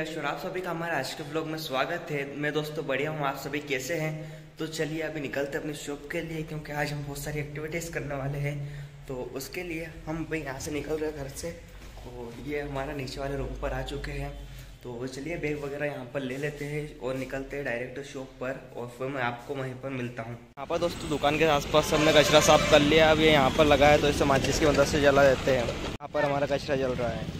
यश और आप सभी का हमारे आज के ब्लॉग में स्वागत है। मैं दोस्तों, बढ़िया हूँ। आप सभी कैसे हैं? तो चलिए, अभी निकलते अपनी शॉप के लिए, क्योंकि आज हम बहुत सारी एक्टिविटीज़ करने वाले हैं। तो उसके लिए हम भाई यहाँ से निकल रहे घर से, और ये हमारा नीचे वाले रूम पर आ चुके हैं। तो चलिए बैग वगैरह यहाँ पर ले लेते हैं, और निकलते हैं डायरेक्ट शॉप पर, और फिर मैं आपको वहीं पर मिलता हूँ। यहाँ पर दोस्तों, दुकान के आसपास हमने कचरा साफ़ कर लिया। अब ये यहाँ पर लगा है तो इसे माचिस की मदद से जला देते हैं। यहाँ पर हमारा कचरा जल रहा है।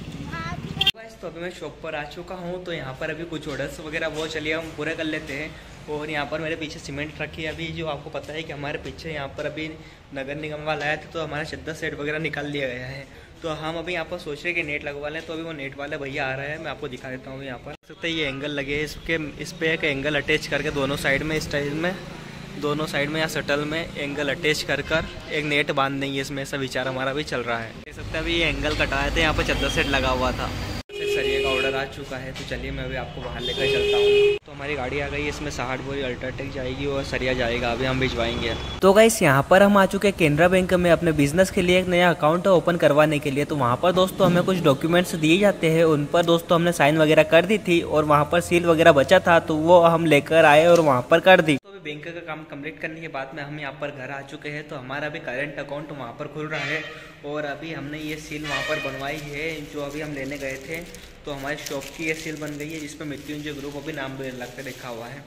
तो अभी मैं शॉप पर आ चुका हूँ तो यहाँ पर अभी कुछ ऑर्डर्स वगैरह वो चलिए हम पूरे कर लेते हैं। और यहाँ पर मेरे पीछे सीमेंट रखी है अभी, जो आपको पता है कि हमारे पीछे यहाँ पर अभी नगर निगम वाला आया था तो हमारा चद्दर सेट वगैरह निकाल लिया गया है। तो हम अभी यहाँ पर सोच रहे कि नेट लगवा लें तो अभी वो नेट वाला भैया आ रहा है, मैं आपको दिखा देता हूँ यहाँ पर। सकते ये एंगल लगे इसके, इस पर एक एंगल अटैच करके दोनों साइड में, इस टाइप में, दोनों साइड में या सटल में एंगल अटैच कर कर एक नेट बाँध देंगे, इसमें ऐसा विचार हमारा भी चल रहा है। देख सकते हैं अभी ये एंगल कटाए थे यहाँ पर चद्दर सेट लगा हुआ था। सरिये का ऑर्डर आ चुका है तो चलिए मैं अभी आपको बाहर लेकर चलता हूँ। तो हमारी गाड़ी आ गई है इसमें बोरी अल्ट्राटेक जाएगी और सरिया जाएगा, अभी हम भिजवाएँगे। तो गाइस यहाँ पर हम आ चुके हैं केनरा बैंक में अपने बिज़नेस के लिए एक नया अकाउंट ओपन करवाने के लिए। तो वहाँ पर दोस्तों हमें कुछ डॉक्यूमेंट्स दिए जाते हैं, उन पर दोस्तों हमने साइन वगैरह कर दी थी और वहाँ पर सील वगैरह बचा था तो वो हम लेकर आए और वहाँ पर कर दी। तो बैंक का काम कंप्लीट करने के बाद में हम यहाँ पर घर आ चुके हैं तो हमारा अभी करंट अकाउंट वहाँ पर खुल रहा है और अभी हमने ये सील वहाँ पर बनवाई है, जो अभी हम लेने गए थे तो हमारी शॉप की ये सील बन गई है, जिसपे मृत्युंजय ग्रुप अभी नाम भी लग कर लिखा हुआ है।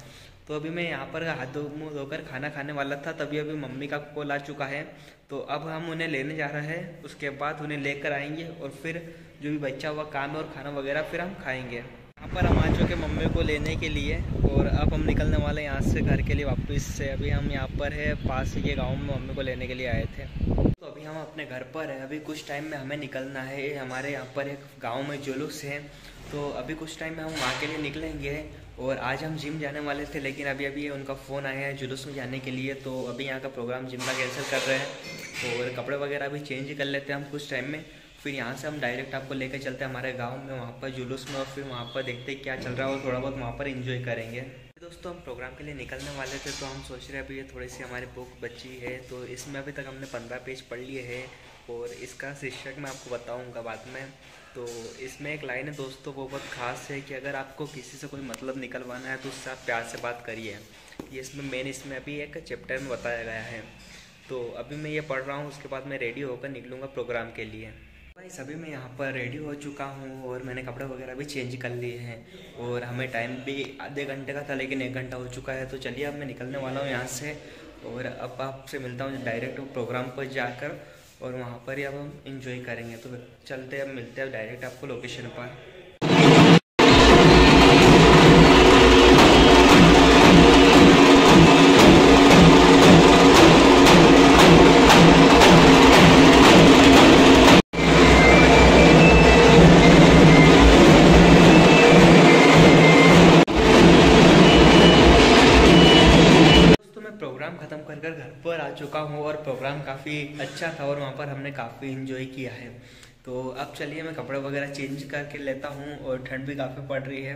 तो अभी मैं यहाँ पर हाथ धो मुँह धोकर खाना खाने वाला था, तभी अभी मम्मी का कॉल आ चुका है। तो अब हम उन्हें लेने जा रहे हैं, उसके बाद उन्हें लेकर आएँगे और फिर जो भी बच्चा हुआ काम और खाना वगैरह, फिर हम खाएँगे। यहाँ पर हम आ चुके मम्मी को लेने के लिए और अब हम निकलने वाले हैं यहाँ से घर के लिए वापस से। अभी हम यहाँ पर है, पास ही के गाँव में मम्मी को लेने के लिए आए थे। तो अभी हम अपने घर पर हैं। अभी कुछ टाइम में हमें निकलना है। हमारे यहाँ पर एक गाँव में जुलूस है। तो अभी कुछ टाइम में हम वहाँ के लिए निकलेंगे और आज हम जिम जाने वाले थे, लेकिन अभी अभी उनका फ़ोन आया है जुलूस में जाने के लिए। तो अभी यहाँ का प्रोग्राम जिम का कैंसिल कर रहे हैं और कपड़े वगैरह भी चेंज कर लेते हैं हम कुछ टाइम में। फिर यहाँ से हम डायरेक्ट आपको लेकर चलते हैं हमारे गाँव में, वहाँ पर जुलूस में और फिर वहाँ पर देखते हैं क्या चल रहा है और थोड़ा बहुत वहाँ पर इंजॉय करेंगे। दोस्तों, हम प्रोग्राम के लिए निकलने वाले थे तो हम सोच रहे हैं अभी ये थोड़ी सी हमारी बुक बची है तो इसमें अभी तक हमने पंद्रह पेज पढ़ लिए हैं और इसका शीर्षक मैं आपको बताऊँगा बाद में। तो इसमें एक लाइन है दोस्तों, वो बहुत ख़ास है कि अगर आपको किसी से कोई मतलब निकलवाना है तो उससे आप प्यार से बात करिए। ये इसमें मेन इसमें अभी एक चैप्टर में बताया गया है। तो अभी मैं ये पढ़ रहा हूँ, उसके बाद मैं रेडी होकर निकलूँगा प्रोग्राम के लिए। सभी मैं यहाँ पर रेडी हो चुका हूँ और मैंने कपड़े वगैरह भी चेंज कर लिए हैं और हमें टाइम भी आधे घंटे का था लेकिन एक घंटा हो चुका है। तो चलिए, अब मैं निकलने वाला हूँ यहाँ से और अब आपसे मिलता हूँ डायरेक्ट प्रोग्राम पर जाकर और वहाँ पर ही अब हम इंजॉय करेंगे। तो चलते अब मिलते हैं डायरेक्ट आपको लोकेशन पर। कर घर पर आ चुका हूँ और प्रोग्राम काफ़ी अच्छा था और वहाँ पर हमने काफ़ी इन्जॉय किया है तो अब चलिए मैं कपड़े वगैरह चेंज करके लेता हूँ और ठंड भी काफ़ी पड़ रही है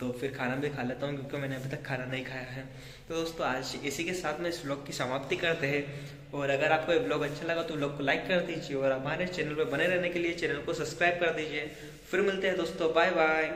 तो फिर खाना भी खा लेता हूँ क्योंकि मैंने अभी तक खाना नहीं खाया है। तो दोस्तों, आज इसी के साथ में इस ब्लॉग की समाप्ति करते हैं। और अगर आपको ये ब्लॉग अच्छा लगा तो ब्लॉग को लाइक कर दीजिए और हमारे चैनल पर बने रहने के लिए चैनल को सब्सक्राइब कर दीजिए। फिर मिलते हैं दोस्तों बाय बाय